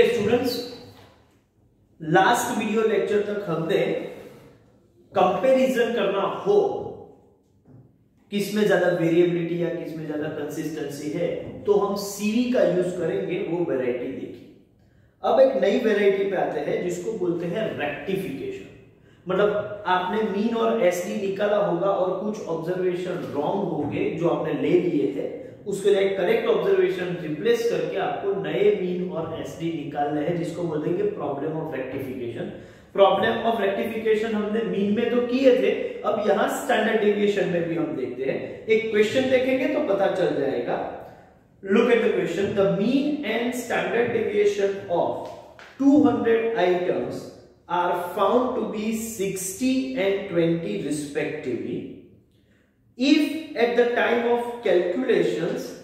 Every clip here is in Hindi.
Okay students last video lecture तक हमने कंपैरिजन करना हो किसमें ज़्यादा वेरिएबिलिटी या किसमें ज़्यादा कंसिस्टेंसी है तो हम सीवी का यूज़ करेंगे वो वैरायटी देखिए। अब एक नई वैरायटी पे आते हैं, जिसको बोलते हैं रेक्टिफिकेशन मतलब आपने मीन और एसडी निकाला होगा और कुछ ऑब्जर्वेशन रॉन्ग हो गए जो आपने ले लिए थे उसके लिए करेक्ट ऑब्जर्वेशन रिप्लेस करके आपको नए मीन और एसडी निकालने हैं, जिसको बोलेंगे problem of rectification problem of rectification हमने मीन में तो किए थे, अब यहाँ स्टैंडर्ड डेविएशन में भी हम देखते हैं। एक क्वेश्चन देखेंगे तो पता चल जाएगा। Look at the question the mean and standard deviation of 200 items are found to be 60 and 20 respectively. If at the time of calculations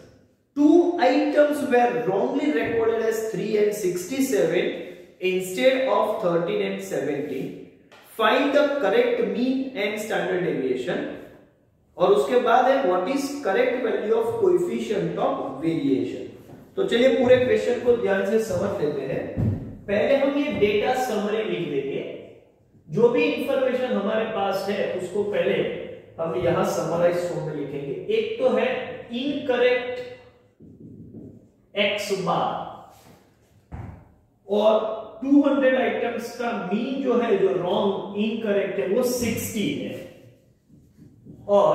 two items were wrongly recorded as 3 and 67 instead of 13 and 17 find the correct mean and standard deviation और उसके बाद है what is correct value of coefficient of variation तो चलिए पूरे क्वेश्चन को ध्यान से समझ लेते हैं पहले हम ये डेटा समरी लिख देंगे जो भी इंफॉर्मेशन हमारे पास है उसको पहले हम यहाँ समराइज फॉर्म में लिखेंगे। एक तो है इनकरेक्ट एक्स बार और 200 आइटम्स का मीन जो है, जो रॉन्ग इनकरेक्ट है, वो 60 है। और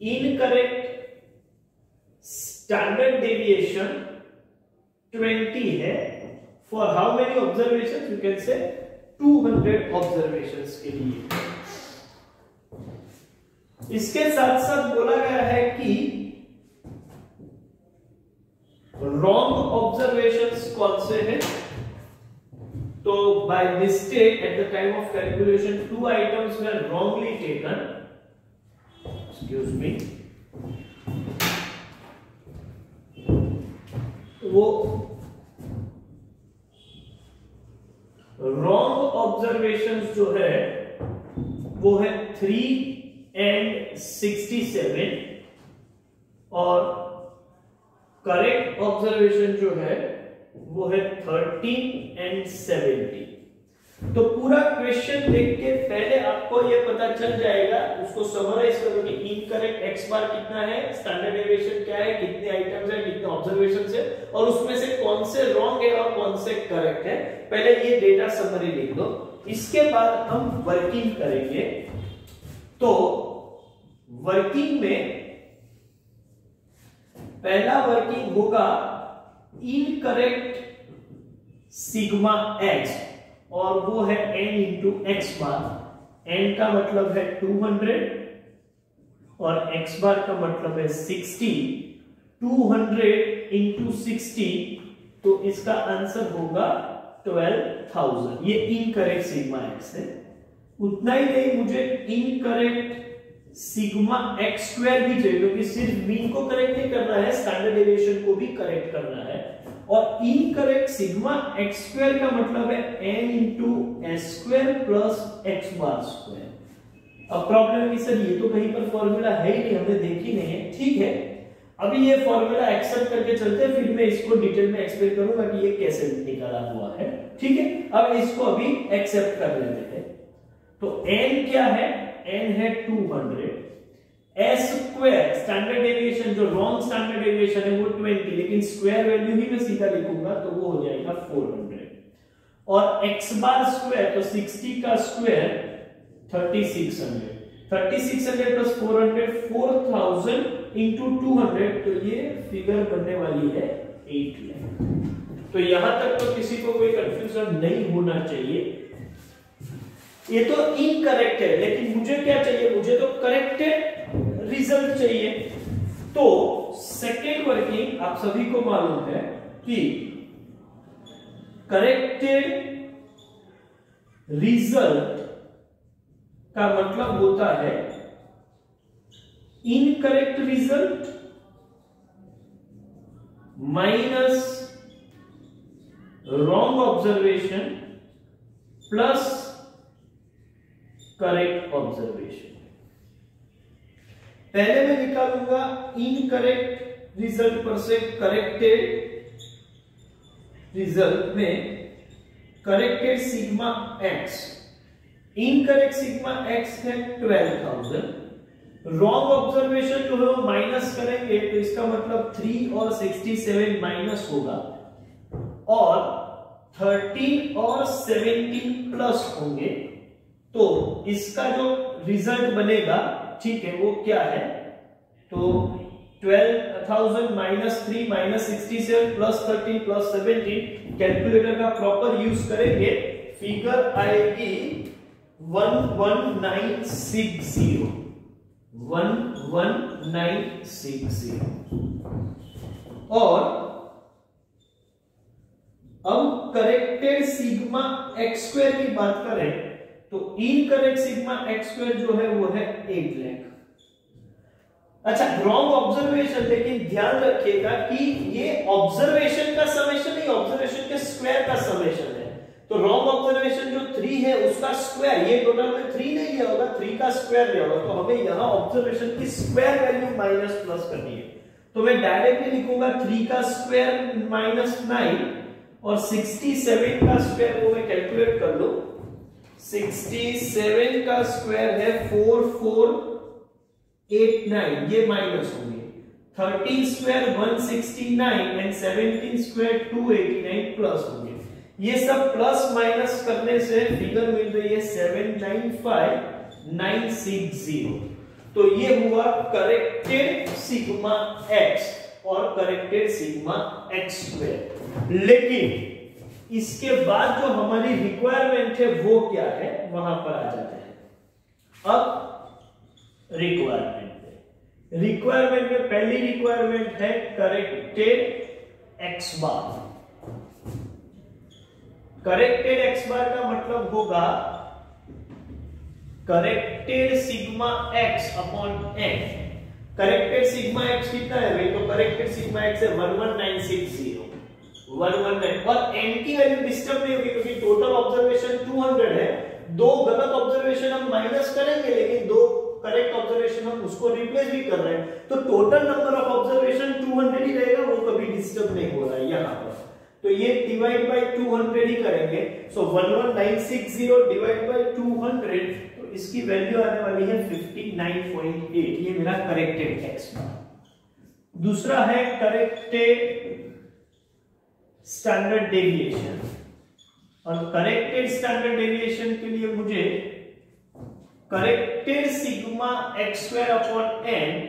इनकरेक्ट स्टैंडर्ड डेविएशन 20 है। For how many observation you can say 200 observations के लिए। इसके साथ साथ बोला गया है कि रॉन्ग ऑब्जर्वेशंस कौन से हैं? तो by mistake at the time of calculation two items were wrongly taken excuse me वो रॉन्ग ऑब्जर्वेशंस जो है, वो है थ्री सिक्सटी सेवन और करेक्ट ऑब्जर्वेशन जो है, वो है थर्टीन एंड सेवेंटी तो पूरा क्वेश्चन देख के पहले आपको ये पता चल जाएगा, उसको समराइज करो कि इनकरेक्ट एक्स बार कितना है स्टैंडर्ड डेविएशन क्या है, कितने आइटम्स है, कितने ऑब्जर्वेशन है, और उसमें से कौन से रॉन्ग है और कौन से करेक्ट है। पहले ये डेटा समरी लिख दो। इसके बाद हम वर्किंग करेंगे। तो वर्किंग में पहला वर्किंग होगा इनकरेक्ट सिग्मा एक्स और वो है N into X bar N का मतलब है 200 और एक्स बार का मतलब है 60 200 इंटू सिक्सटी तो इसका आंसर होगा 12,000 ये इनकरेक्ट सिग्मा एक्स है. उतना ही नहीं मुझे इनकरेक्ट सिग्मा एक्स स्क्वायर भी चाहिए क्योंकि सिर्फ़ मीन को करेक्ट नहीं करना है स्टैंडर्ड डेविएशन को भी करेक्ट करना है। और इनकरेक्ट सिग्मा एक्स स्क्वायर का मतलब है N into S square plus X bar square अब प्रॉब्लम की सर ये तो कहीं पर फॉर्मूला है ही नहीं, हमने देखी नहीं है। ठीक है, अभी ये फॉर्मूला एक्सेप्ट करके चलते हैं, फिर मैं इसको डिटेल में एक्सप्लेन करूँगा कि ये कैसे निकाला हुआ है। ठीक है, अब इसको अभी एक्सेप्ट कर लेते हैं। तो एन क्या है? N है 200 s स्क्वायर स्टैंडर्ड डेविएशन जो रॉन्ग स्टैंडर्ड डेविएशन है, वो 20 लेकिन स्क्वायर वैल्यू ही मैं सीधा लिखूँगा तो वो हो जाएगा 400 और x बार स्क्वायर तो 60 का स्क्वायर 3600 3600 प्लस 400 4000 इंटू 200 तो ये फिगर बनने वाली है 8 लाख तो यहाँ तक तो किसी को कोई कंफ्यूजन नहीं होना चाहिए। ये तो इनकरेक्ट है, लेकिन मुझे क्या चाहिए? मुझे तो करेक्टेड रिज़ल्ट चाहिए। तो सेकेंड वर्किंग आप सभी को मालूम है कि करेक्टेड रिज़ल्ट का मतलब होता है incorrect result minus wrong observation plus correct observation पहले मैं निकालूँगा इनकरेक्ट रिज़ल्ट पर से करेक्टेड रिज़ल्ट में corrected sigma x incorrect sigma x है ट्वेल्व थाउज़ेंड रॉन्ग ऑब्जर्वेशन जो है वो माइनस करेंगे तो इसका मतलब थ्री और सिक्सटी सेवन माइनस होगा। और थर्टीन और सेवेंटीन प्लस होंगे। तो इसका जो रिज़ल्ट बनेगा, ठीक है, वो क्या है? तो twelve thousand minus three minus sixty seven plus thirteen plus seventeen calculator का प्रॉपर यूज़ करेंगे फिगर आएगी one one nine six zero one one nine six zero और अब करेक्टेड सिग्मा एक्स स्क्वायर की बात करें तो इनकरेक्ट सिग्मा एक्स स्क्वायर जो है वो है एट लैख अच्छा रॉन्ग ऑब्जर्वेशन लेकिन ध्यान रखिएगा कि ये ऑब्जर्वेशन का समेशन नहीं ऑब्जर्वेशन के स्क्वायर का समेशन है। तो रॉन्ग ऑब्जर्वेशन जो थ्री है, उसका स्क्वायर ये टोटल में थ्री नहीं लिया होगा थ्री का स्क्वायर लिया होगा। तो हमें यहाँ ऑब्जर्वेशन की स्क्वायर वैल्यू माइनस प्लस करनी है। तो मैं डायरेक्टली लिखूँगा थ्री का स्क्वायर माइनस नाइन और सिक्सटी सेवन का स्क्वायर वो मैं कैलकुलेट कर लो। सिक्सटी सेवन का स्क्वायर है फोर फोर एट नाइन। ये माइनस होंगे। Thirteen square one sixty nine and seventeen square two eighty nine plus होंगे। ये सब प्लस माइनस करने से फिगर मिल रही है seven nine five nine six zero. तो ये हुआ करेक्टेड सिग्मा एक्स और करेक्टेड सिग्मा एक्स स्क्वेयर लेकिन इसके बाद जो हमारी रिक्वायरमेंट है, वो क्या है? वहाँ पर आ जाते हैं। अब रिक्वायरमेंट रिक्वायरमेंट में पहली रिक्वायरमेंट है corrected x bar corrected x bar का मतलब होगा corrected sigma x upon n corrected sigma x कितना है भाई? तो करेक्टेड सिग्मा एक्स है one one nine six zero one one nine और की वैल्यू डिस्टर्ब नहीं होगी क्योंकि टोटल ऑब्जर्वेशन टू हंड्रेड है। दो गलत ऑब्जर्वेशन हम माइनस करेंगे लेकिन दो करेक्ट ऑब्जर्वेशन हम उसको रिप्लेस भी कर रहे हैं। तो टोटल नंबर ऑफ़ ऑब्जर्वेशन 200 ही रहेगा वो कभी डिस्टर्ब नहीं हो रहा है यहाँ पर। तो ये डिवाइड बाय 200 ही करेंगे। सो so, 11960 डिवाइड बाय 200 तो इसकी वैल्यू आने वाली है 59.8 ये मेरा करेक्टेड एक्स दूसरा है करेक्टेड स्टैंडर्ड डेविएशन और करेक्टेड स्टैंडर्ड डेविएशन के लिए मुझे corrected sigma x square upon n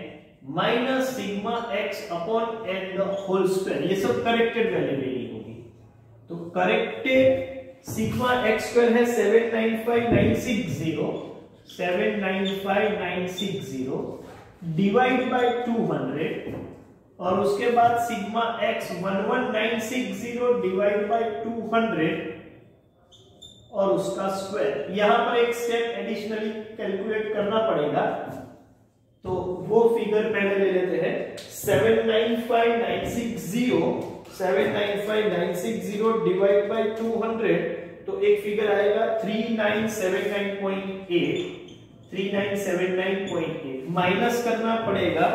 minus sigma x upon n the whole square ये सब करेक्टेड वैल्यू लेनी होगी। तो करेक्टेड सिग्मा एक्स स्क्वायर है seven nine five nine six zero seven nine five nine six zero divide by two hundred और उसके बाद sigma x one one nine six zero divide by two hundred और उसका स्क्वायर यहाँ पर एक स्टेप एडिशनली कैलकुलेट करना पड़ेगा। तो वो फिगर पहले ले लेते हैं। Seven nine five nine six zero seven nine five nine six zero divide by two hundred तो एक फिगर आएगा three nine seven nine point eight three nine seven nine point eight minus करना पड़ेगा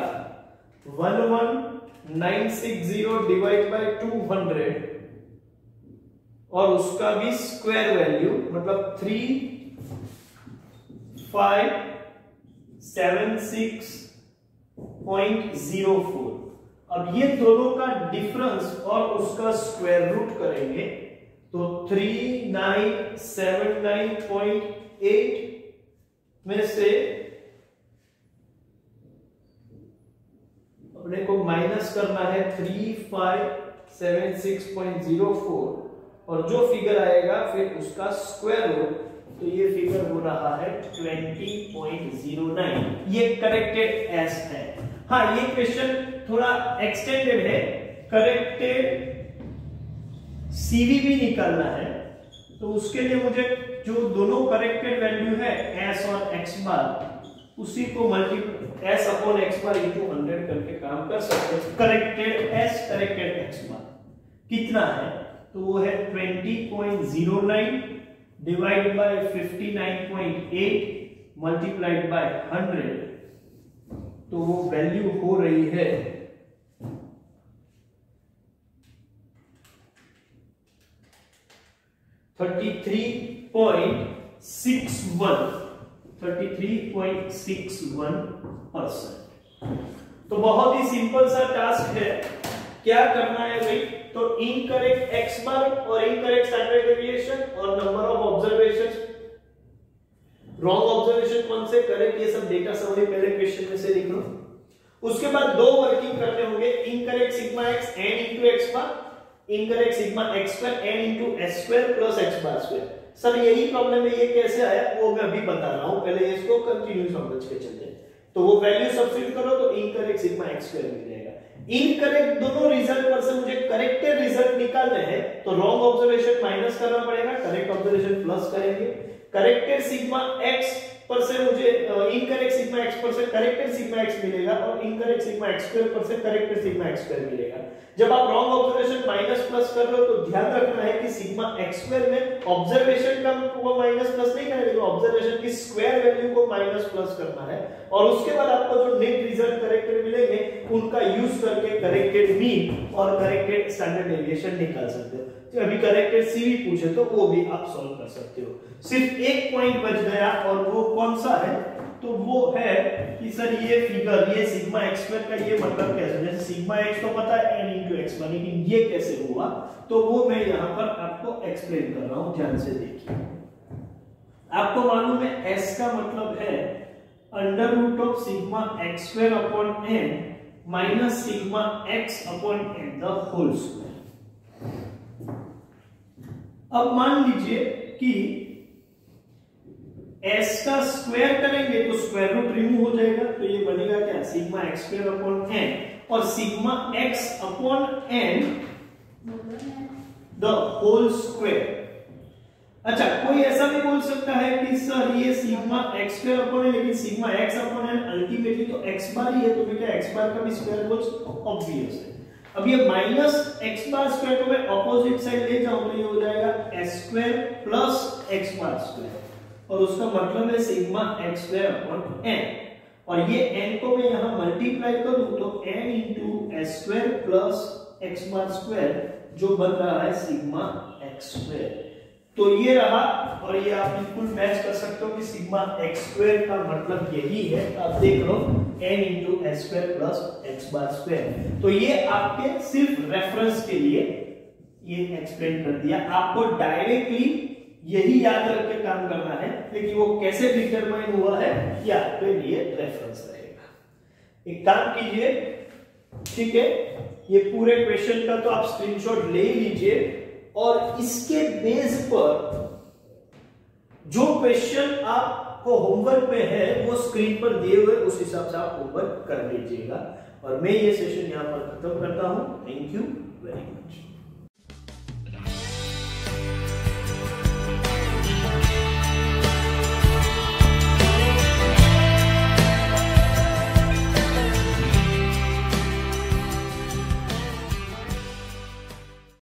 one one nine six zero divide by two hundred और उसका भी स्क्वायर वैल्यू मतलब three, five, seven, six point zero four. अब ये दोनों का डिफरेंस और उसका स्क्वायर रूट करेंगे तो three, nine, seven, nine point eight में से अपने को माइनस करना है three five seven six point zero four. और जो फिगर आएगा, फिर उसका स्क्वायर रूट तो ये फिगर हो रहा है ट्वेंटी पॉइंट ज़ीरो नाइन। ये करेक्टेड एस है। हाँ ये क्वेश्चन थोड़ा एक्सटेंडेड है। करेक्टेड सीवी भी निकालना है। तो उसके लिए मुझे जो दोनों करेक्टेड वैल्यू है एस और एक्स बार उसी को multi s upon x bar into hundred करके काम कर सकते corrected s corrected x bar कितना है? तो वो है 20.09 डिवाइड बाय 59.8 मल्टीप्लाइड बाय 100 तो वो वैल्यू हो रही है। 33.61 33.61 परसेंट तो बहुत ही सिंपल सा टास्क है। क्या करना है भाई? तो इनकरेक्ट एक्स बार और इनकरेक्ट स्टैंडर्ड डेविएशन और number of observation wrong observation कौन से? करेक्ट ये सब डेटा समरी पहले क्वेश्चन में से लिख लो। उसके बाद दो वर्किंग करने होंगे। Incorrect sigma x n into x bar incorrect sigma x square n into s square plus x bar square sir, यही प्रॉब्लम है, ये कैसे आया, वो मैं अभी बता रहा हूँ। पहले इसको कंटिन्यू समझ के चलते तो वो वैल्यू सब्स्टिट्यूट करो तो इनकरेक्ट सिग्मा एक्स स्क्वायर मिल जाएगा। इनकरेक्ट दोनों रिज़ल्ट पर से मुझे करेक्टेड रिज़ल्ट निकालने हैं तो रॉन्ग ऑब्जर्वेशन माइनस करना पड़ेगा करेक्ट ऑब्जर्वेशन प्लस करेंगे। करेक्टेड सिग्मा एक्स पर से मुझे इनकरेक्ट सिग्मा एक्स पर से करेक्टेड सिग्मा एक्स मिलेगा और इनकरेक्ट सिग्मा एक्स स्क्वायर पर से करेक्टेड सिग्मा एक्स स्क्वायर मिलेगा। जब आप रॉन्ग ऑब्जर्वेशन माइनस प्लस कर रहे हो तो ध्यान रखना है कि सिग्मा एक्स स्क्वायर में ऑब्जर्वेशन का वो माइनस प्लस नहीं करना करेगा ऑब्जर्वेशन की स्क्वायर वैल्यू को माइनस प्लस करना है। और उसके बाद आपको जो नेट रिज़ल्ट करेक्टेड मिलेंगे, उनका यूज़ करके करेक्टेड मीन और करेक्टेड स्टैंडर्ड डेविएशन निकाल सकते हो। तो अभी करेक्टेड सी भी पूछे तो वो भी आप सॉल्व कर सकते हो। सिर्फ़ एक पॉइंट बच गया और कौन सा है? तो वो है कि सर, ये फिगर ये सिग्मा एक्स स्क्वायर का ये मतलब कैसे? जैसे सिग्मा एक्स तो पता है एन इंटू एक्स लेकिन ये कैसे हुआ? तो वो मैं यहाँ पर आपको एक्सप्लेन कर रहा हूँ, ध्यान से देखिए। आपको मालूम है एस का मतलब है under root of sigma x square upon n minus sigma x upon n the whole square अब मान लीजिए कि एस का स्क्वायर करेंगे तो स्क्वायर रूट रिमूव हो जाएगा। तो ये बनेगा क्या? Sigma x square upon n और sigma x upon n the whole square अच्छा कोई ऐसा भी बोल सकता है कि, सर, ये सिग्मा एक्स स्क्वायर अपॉन है लेकिन sigma x upon n ultimately तो एक्स बार ही है। तो क्या एक्स बार का भी स्क्वायर कुछ ऑब्वियस है। अब ये माइनस एक्स बार स्क्वायर को मैं ऑपोजिट साइड ले जाऊँ तो ये हो जाएगा s square plus x bar square और उसका मतलब है sigma x square upon n और ये एन को मैं यहाँ मल्टीप्लाई करूँ तो n into s square plus x bar square जो बन रहा है सिग्मा एक्स स्क्वायर तो ये रहा और ये आप बिल्कुल मैच कर सकते हो कि सिग्मा एक्स स्क्वायर का मतलब यही है। आप देख लो n into s square plus x bar square तो ये आपके सिर्फ़ रेफरेंस के लिए ये एक्सप्लेन कर दिया। आपको डायरेक्टली यही याद रख के काम करना है। लेकिन वो कैसे डिटरमाइन हुआ है ये आपके लिए रेफरेंस रहेगा। एक काम कीजिए, ठीक है? ये पूरे क्वेश्चन का तो आप स्क्रीनशॉट ले लीजिए। और इसके बेस पर जो क्वेश्चन आपको होमवर्क में है, वो स्क्रीन पर दिए हुए, उस हिसाब से आप होमवर्क कर लीजिएगा। और मैं ये सेशन यहाँ पर खत्म करता हूँ। Thank you very much